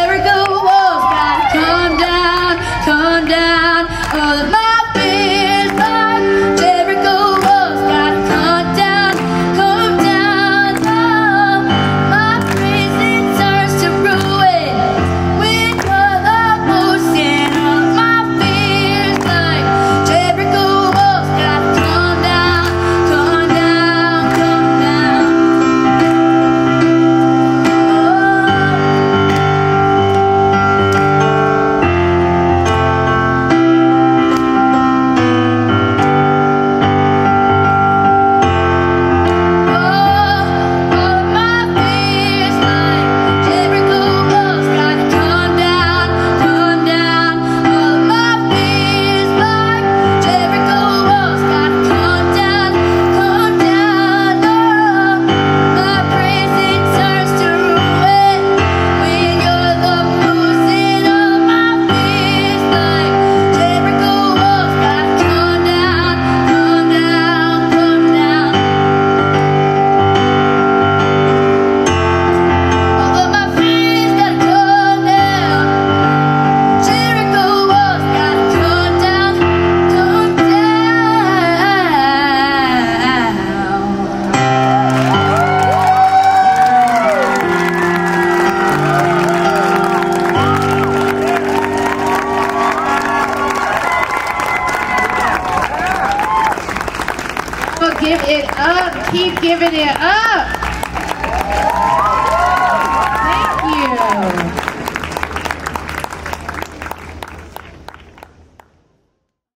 There we go. give it up. Keep giving it up.